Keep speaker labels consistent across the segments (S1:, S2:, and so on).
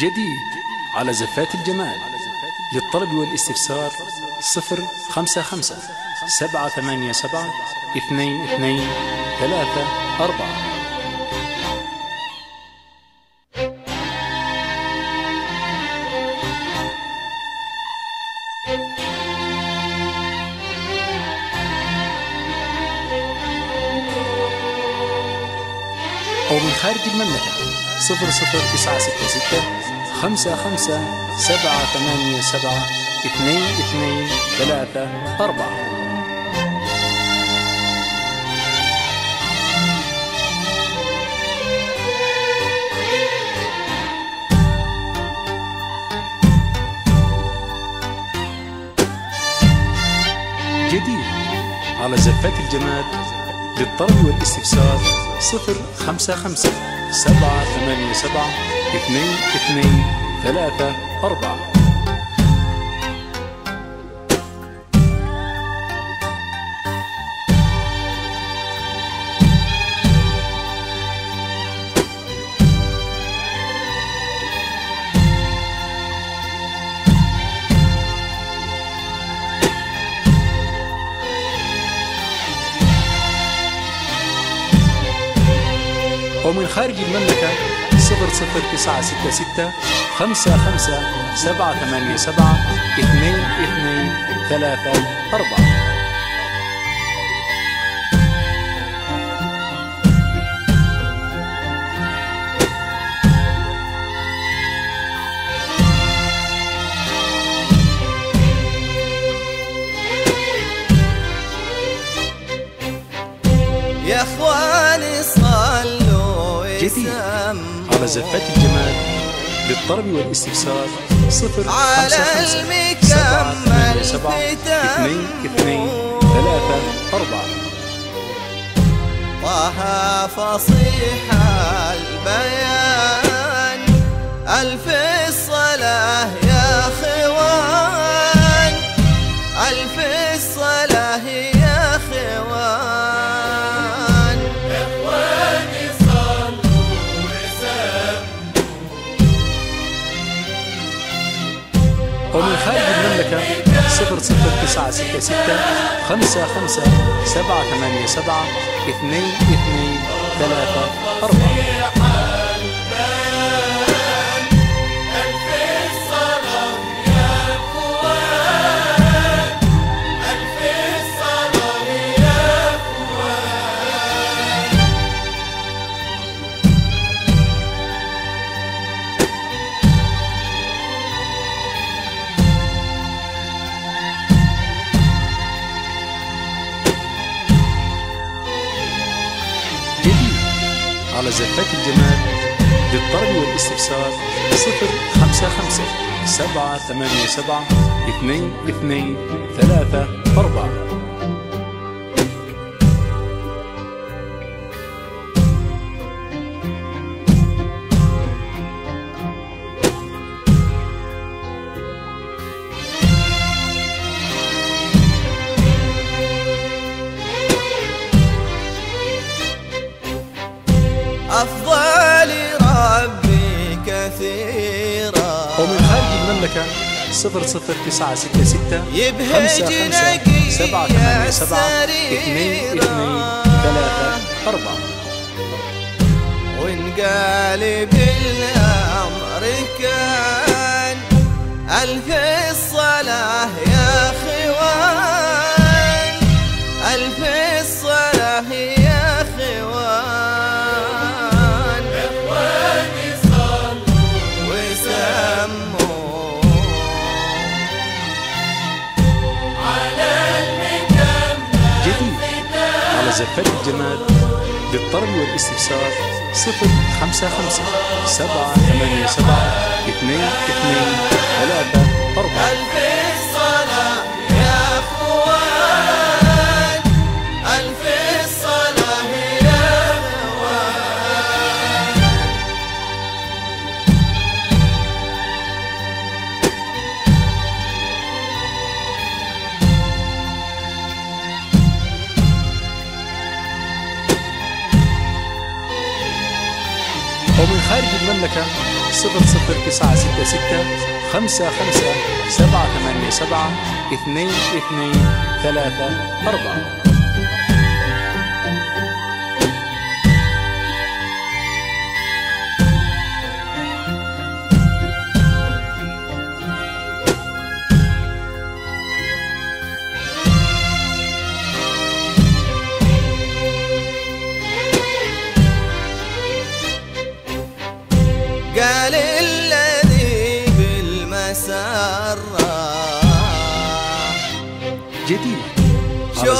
S1: جديد على زفات الجمال. للطلب والاستفسار صفر خمسة خمسة سبعة ثمانية سبعة اثنين اثنين ثلاثة أربعة. أو من خارج المملكة. صفر صفر تسعة ستة ستة خمسة خمسة سبعة ثمانية سبعة اثنين اثنين ثلاثة أربعة جديد على زفات الجمال للطلب والاستفسار صفر خمسة خمسة سبعة ثمانية سبعة اثنين اثنين ثلاثة أربعة. خارج المملكة صفر صفر تسعة ستة ستة خمسة خمسة سبعة ثمانية سبعة اثنين اثنين ثلاثة أربعة.
S2: وسموا
S1: على زفات الجمال للطلب والاستفسار صفر
S2: على المكمل
S1: سبعة. اثنين اثنين ثلاثة أربعة
S2: طه فصيح البيان
S1: صفر صفر تسعة ستة ستة خمسة خمسة سبعة ثمانية سبعة اثنين اثنين ثلاثة أربعة على زفات الجمال للطلب والاستفسار 055
S2: 787 2 2
S1: 3 4 المملكة صفر صفر تسعة ستة ستة خمسة خمسة سبعة ثمانية سبعة اثنين. اثنين ثلاثة أربعة
S2: وانقلب الأمر كان ألف الصلاة يا خوان
S1: زفت الجمال للطلب والاستفسار صفر خمسة خمسة سبعة ثمانية سبعة اثنين اثنين ثلاثة أربعة. المملكة صفر صفر تسعة ستة ستة خمسة خمسة سبعة ثمانية سبعة اثنين اثنين ثلاثة أربعة.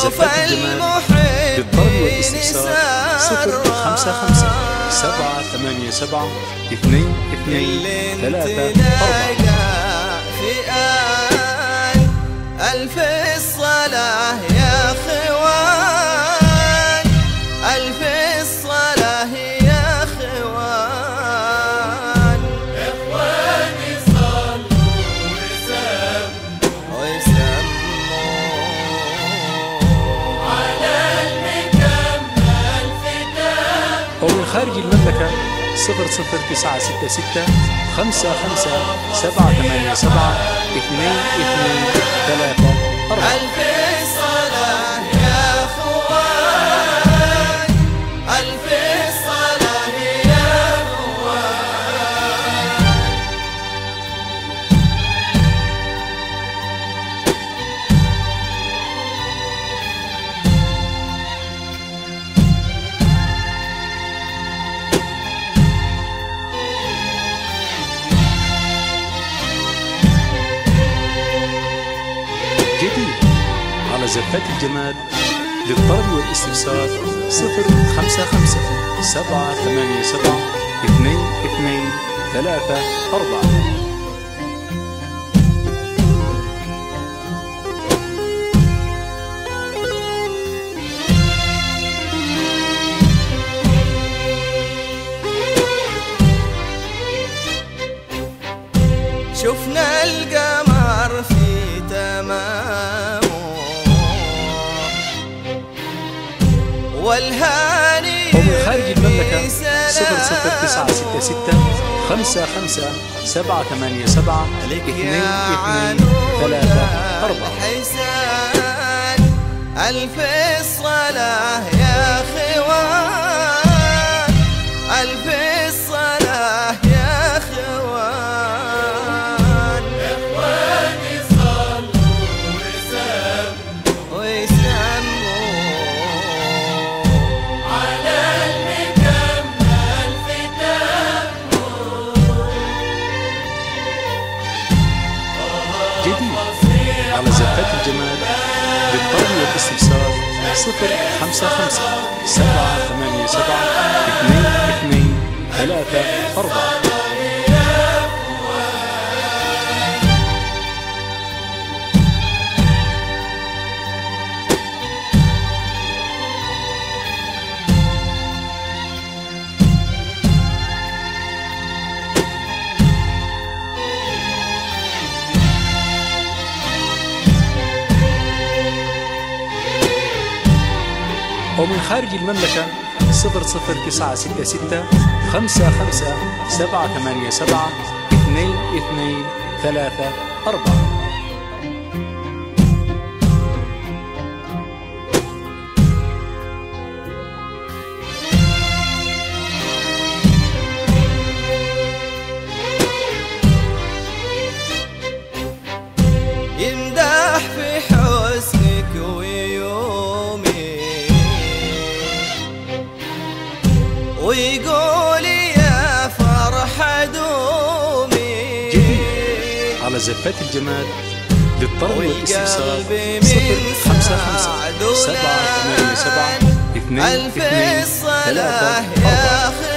S2: شوف المحب
S1: بالضرب والإستفسار. صفر خمسة خمسة. سبعة ثمانية سبعة. اثنين اثنين
S2: اللي
S1: ثلاثة
S2: انت
S1: أربعة.
S2: لاقى في آن ألف الصلاة.
S1: صفر صفر تسعة ستة ستة خمسة خمسة سبعة ثمانية سبعة اثنين اثنين ثلاثة. زفات الجمال للطلب والاستفسار صفر خمسة خمسة سبعة ثمانية سبعة اثنين اثنين ثلاثة أربعة.
S2: والهاني
S1: ومن خارج المملكة
S2: سلام
S1: صفر صفر تسعة ستة ستة خمسة خمسة سبعة ثمانية سبعة اثنين اثنين ثلاثة أربعة.
S2: الحسان ألف الصلاة
S1: صفر خمسة خمسة. سبعة ثمانية سبعة اثنين اثنين ثلاثة أربعة. ومن خارج المملكة
S2: 00966 55 787 2 2 3
S1: 4 على زفات الجمال للطلب والاستفسار صفر خمسة خمسة سبعة ثمانية سبعة اثنين اثنين ثلاثة أربعة.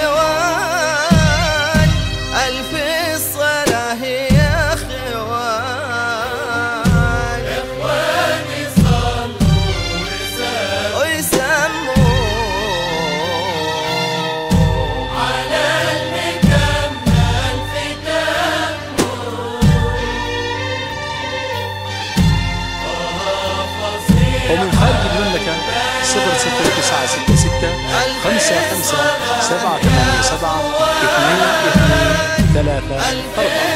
S1: خمسة خمسة سبعة ثمانية سبعة اثنين اثنين ثلاثة أربعة.